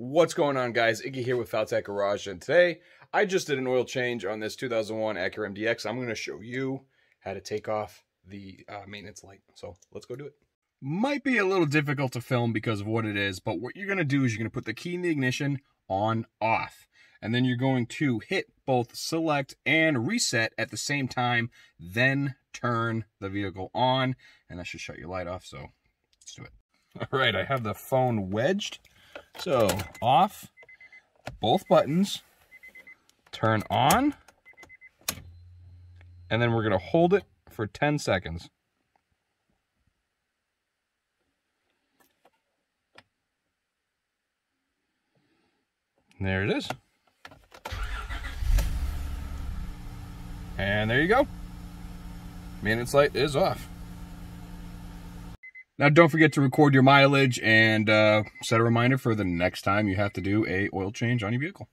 What's going on, guys? Iggy here with FalTac Garage, and today I just did an oil change on this 2001 Acura MDX. I'm going to show you how to take off the uh, maintenance light. So let's go do it. Might be a little difficult to film because of what it is, but what you're going to do is you're going to put the key in the ignition on off, and then you're going to hit both select and reset at the same time, then turn the vehicle on, and that should shut your light off. So let's do it. All right, I have the phone wedged so off both buttons, turn on, and then we're gonna hold it for 10 seconds. There it is. And there you go. Maintenance light is off. Now, don't forget to record your mileage and uh, set a reminder for the next time you have to do a oil change on your vehicle.